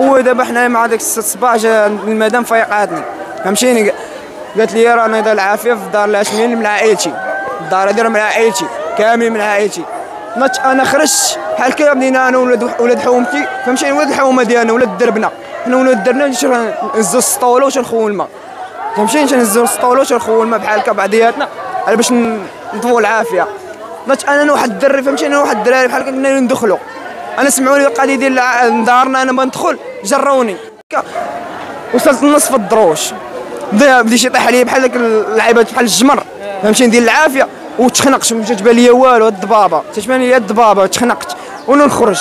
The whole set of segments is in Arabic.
خويا دابا حنايا مع داك الست صباح جا المدام فيقاتني فهمتيني؟ قالت لي راه أنا دار العافية في الدار العشمين من عائلتي. الدار هادي من عائلتي كامل من عائلتي. نط أنا خرجت بحال كي بدينا أنا ولاد ولاد حومتي. فهمتيني؟ ولاد الحومة ديالنا ولاد دربنا. حنا ولاد درنا نهزو السطوله وتنخوو الماء. فهمتيني؟ تنهزو السطوله وتنخوو الماء بحال هكا بعضياتنا. على باش نطفوا العافية. نط أنا واحد الدري فهمتيني؟ واحد الدراري بحال كنا ندخلوا أنا سمعوا لي القضية ديال دارنا أنا بندخل جروني. وصلت لنصف الدروش. بدا يطيح عليا بحال داك اللعيبات بحال الجمر. فهمتيني؟ ديال العافية. وتخنقت. ما تبان ليا والو الضبابة. تتبان ليا الضبابة. تخنقت. وأنا نخرج.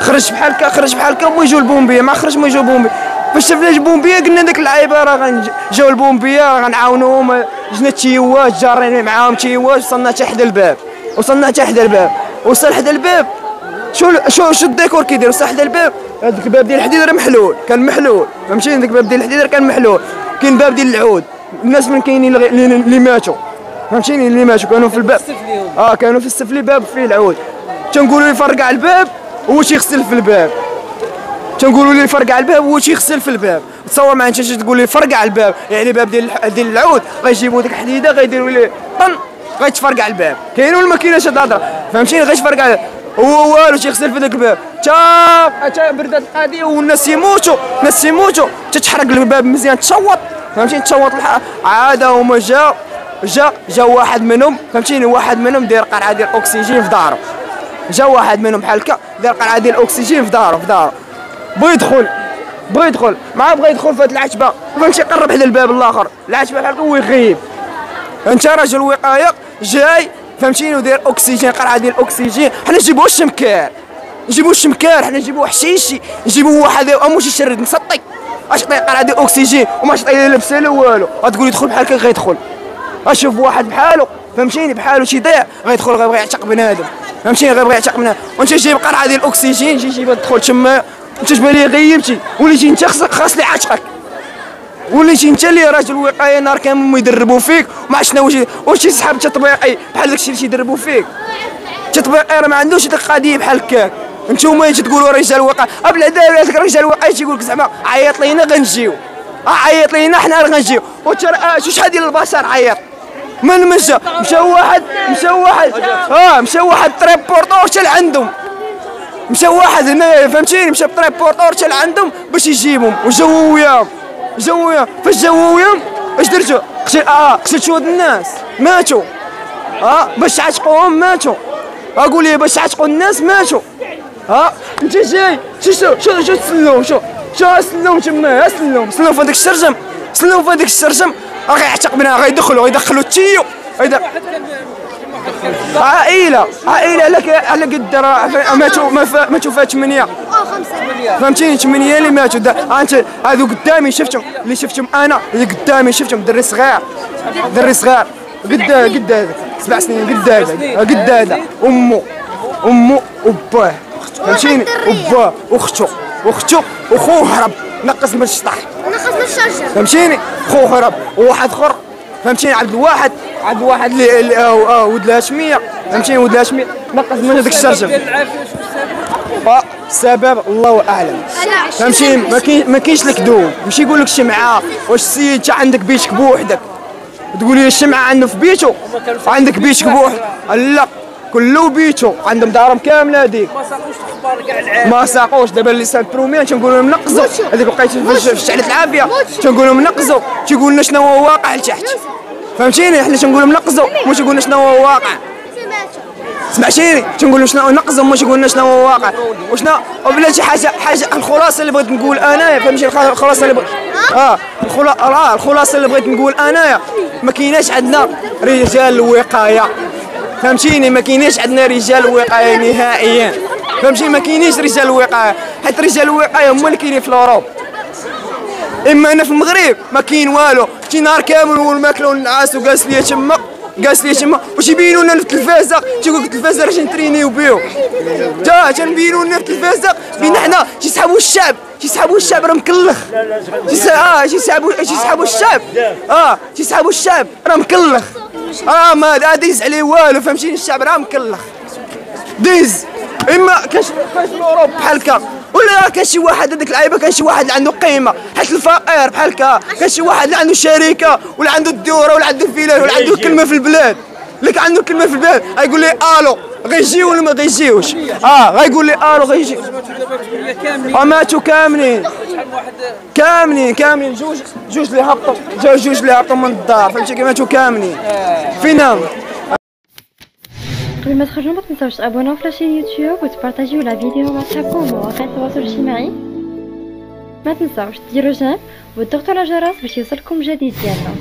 خرج بحال هكا خرج بحال هكا يجوا البومبية. ما خرج ما يجوا البومبية. فاش شفنا البومبيه قلنا داك اللعيبة راه جاو البومبية غنعاونوهم. جنا تيوات جارين معاهم تيوات وصلنا حتى حدا الباب. وصلنا حتى حدا الباب. وصل حدا الباب. شو شو شو الديكور كيدير حدا الباب. هذاك الباب ديال الحديد راه محلول. كان محلول. فهمتيني؟ داك الباب ديال الحديد كان محلول. كاين باب ديال العود. الناس من كاينين اللي ماتوا. فهمتيني؟ اللي ماتوا. كانوا في الباب. آه كانوا في السفلي باب فيه العود. تنقولوا لي فرقع الباب هو تيغسل في الباب. تنقولوا لي فرقع الباب هو تيغسل في الباب. تصور معايا انت تقول لي فرقع الباب. يعني باب ديال ديال العود. غيجيبوا ديك الحديدة غيديروا ليه طن غيتفرقع الباب. كاين ولا ما كاينش هاد الهضره فهمتيني؟ غيتفرقع هو والو تيغسل في ذاك الباب تا تا بردات القضية والناس يموتوا الناس يموتوا تتحرق الباب مزيان تشوط فهمتيني تشوط عاد هما جاو جا جا واحد منهم فهمتيني واحد منهم داير قرعه ديال الاكسجين في دارو جا واحد منهم بحال هكا دار قرعه ديال الاكسجين في دارو في دارو بغى يدخل بغى يدخل ما بغى يدخل في هاد العتبه فهمتي قرب حدا الباب الآخر العتبه بحال هكا هو يغيب انت راجل وقايه جاي فهمتيني؟ وداير أكسجين قرعة ديال الاكسجين حنا نجيبوه الشمكار نجيبوه الشمكار حنا نجيبوه حشيشي نجيبوه واحد اموش يشرد نسطي أش طيق قرعة ديال الاكسجين وما طيق لابسه لا والو. غتقول يدخل بحال هكا غيدخل أشوف واحد بحالو فهمتيني؟ بحالو تيضيع غيدخل غيبغي يعتق بنادم. فهمتيني؟ غيبغي يعتق بنادم. وانت جايب قرعة ديال الاكسجين جي جيب تدخل تما. انت تبان لي غيبتي وليتي انت خاصك خاص اللي عاتقك. وليتي انت اللي راجل وقايه نهار كامل يدربوا فيك. وما عرفتش واش واش تسحب تطبيقي بحال داكشي اللي تيدربوا فيك. تطبيقي راه ما عندوش ديك القضية بحال هكاك انتوما تقولوا رجال وقايه بلا دابا رجال وقايه تيقول لك زعما عيط لينا غنجيو. عيط لينا حنا غنجيو. وترى شحال ديال البشر عيط؟ من مشى؟ مشى واحد مشى واحد. آه مشى واحد تريبورتور حتى لعندهم. مشى واحد هنا فهمتيني؟ مشى ب triporteur حتى لعندهم باش يجيبهم وجاو وياهم جاو وياهم فاش جاو وياهم اش درتو؟ آه قتلتو هاد الناس. ماتوا. آه باش تعتقوهم ماتوا. أقول لي باش تعتقوا الناس ماتوا. ها أنت جاي. شو شو شو شو شو شو سلم تما؟ سلم سلم في هذاك الشرجم. سلم في هذاك الشرجم. غيعتق بنا غيدخلوا غيدخلوا ال tuyau. عائلة. عائلة. على على قد راه ماتوا ماتوا فيها ثمانية. فهمتيني ثمانيه اللي ماتوا. أنت هذو قدامي شفتهم اللي شفتهم أنا اللي قدامي شفتهم. دري صغير دري صغير قد قد هذا. سبع سنين قد هذا. قد هذا. أمه. أمه وباه فهمتيني وباه واختو واختو وخوه هرب. نقص من الشطح. نقص من الشجر فهمتيني خوه هرب. وواحد اخر فهمتيني عبد الواحد. عبد الواحد اللي ولد الهاشميه فهمتيني ولد الهاشميه نقص من هذاك الشرجم السبب الله أعلم. فهمتيني ما كاين ما كاينش الكذوب ماشي يقول لك شمعة. واش السيد انت عندك بيتك بوحدك؟ تقول لي الشمعة عنده في بيته عندك بيتك بوحدك. لا. كله بيتو. عندهم دارهم كاملة هذيك ما ساقوش الاخبار كاع العام ما ساقوش. دابا اللي سان بروميان تنقول لهم نقزوا هذيك بقيت في شعلة العافية. تنقول لهم نقزوا تيقول لنا شنو هو واقع لتحت. فهمتيني؟ حنا تنقول لهم نقزوا تيقول لنا شنو هو واقع. سمعتيني تنقول لهم شنو؟ نقزوا مو تيقول لنا شنو هو واقع. وشنو؟ وبلاتي حاجة حاجة الخلاصة اللي بغيت نقول انايا فهمتي الخلاصة اللي بغيت آه الخلاصه الخلاصة اللي بغيت نقول انايا ما كايناش عندنا رجال الوقايه فهمتيني ما كاينينش عندنا رجال وقاية نهائيا. فهمتيني ما كاينينش رجال وقاية. حيت رجال الوقايه هما اللي كاينين في ال Europe. إما هنا في المغرب ما كاين والو. شي نهار كامل والماكلة والنعاس وجالس ليا تما. جالس ليا تما واش يبينوا لنا في التلفازه تيقول لك التلفازه راه نترينيو بيو تا تنبينوا لنا في التلفازه بينا حنا تيسحبوا الشعب تيسحبوا الشعب راه مكلخ آه تيسحبوا تيسحبوا الشعب آه تيسحبوا الشعب راه مكلخ آه ما ديز عليه والو فهمتيني الشعب راه مكلخ ديز إما كاش كاش الاوروب بحال هكا. ولا كاين شي واحد هذيك اللعيبه كاين شي واحد اللي عنده قيمة. حيت الفقير بحال هكا. كاين شي واحد اللي عنده شركة ولا عنده الدورة ولا عنده الفيلان ولا عنده كلمة في البلاد. كان عنده كلمة في البلاد غيقول لي آلو. غيجيو ولا ما غيجيوش؟ آه غيقول لي آلو غيجي وماتوا كاملين. كاملين كاملين. جوج جوج اللي هبطوا جوج اللي هبطوا من الدار. فهمتي؟ ماتوا كاملين. فينا قبل ما تخرجوا ما تنساوش تابوناو في لاشين يوتيوب وتبارطاجيو لا فيديو مع صحابكم ومواقع التواصل الاجتماعي ما تنساوش ديروا جيم وتضغطوا على الجرس باش يوصلكم جديد ديالنا